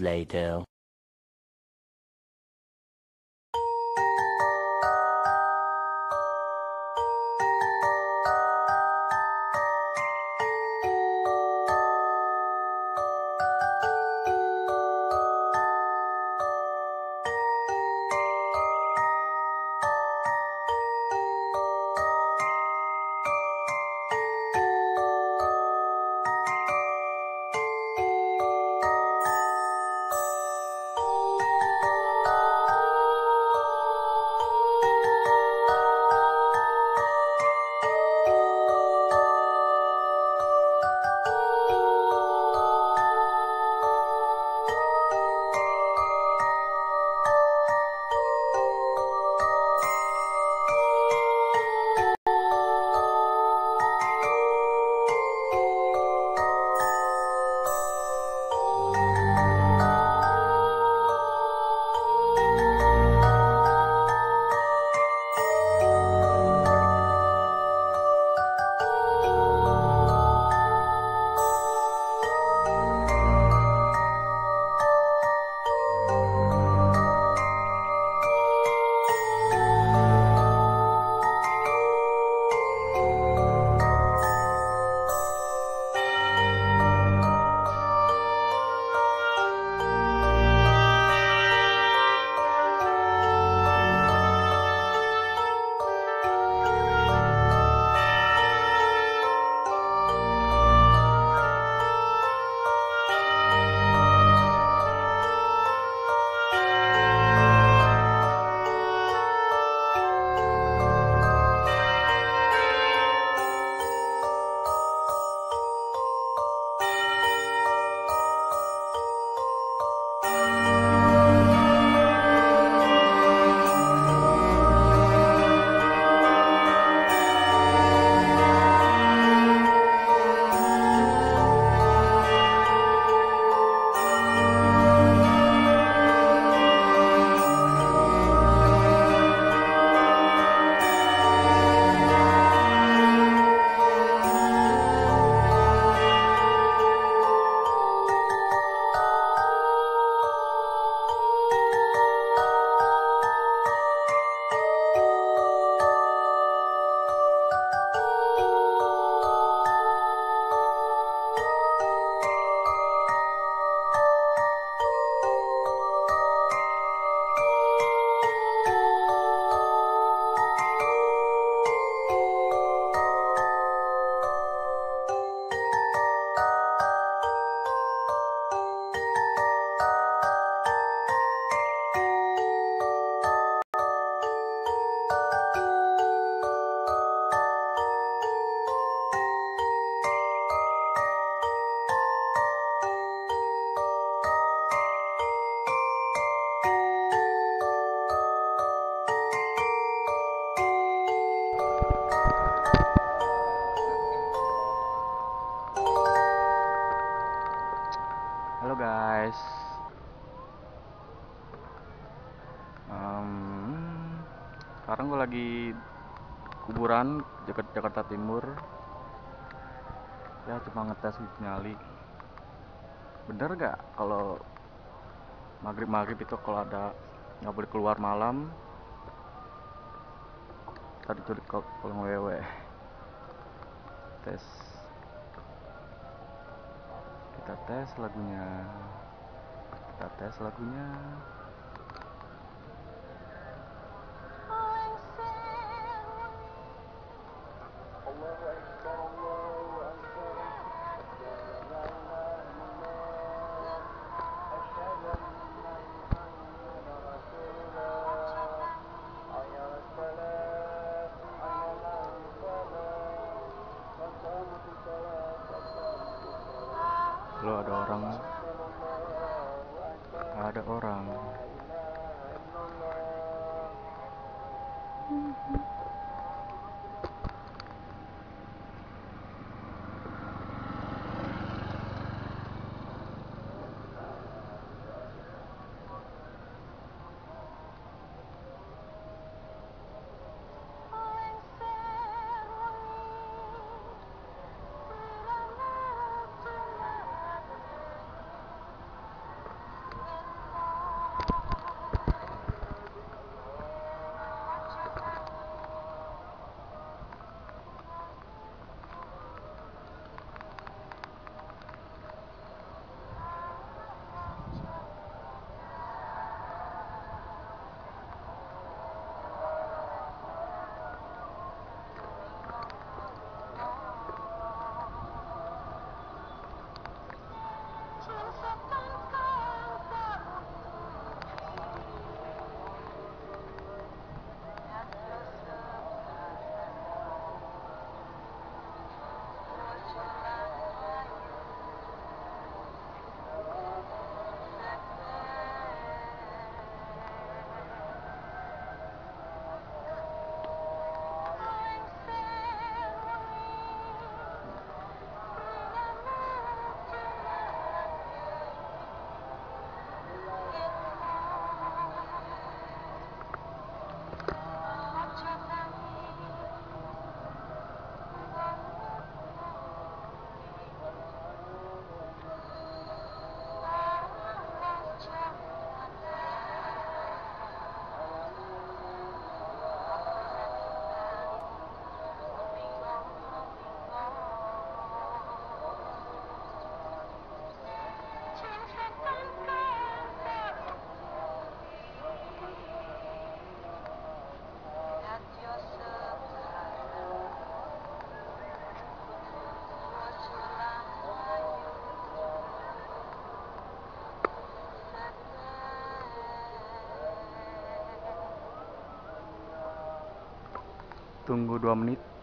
later. Em, sekarang gue lagi kuburan Jakarta, Jakarta Timur. Ya cuma ngetes gitu nyali. Bener gak kalau maghrib maghrib itu kalau ada nggak boleh keluar malam? Tadi tuh kalau ngewewe. Tes kita tes lagunya kita tes lagunya tunggu 2 menit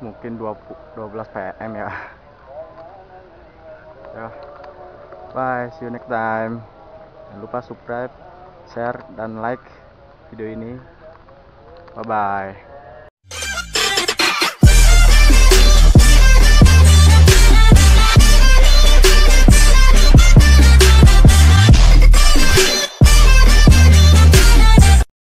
mungkin 20, 12 PM ya. Ya. Bye see you next time. Jangan lupa subscribe share dan like video ini. Bye bye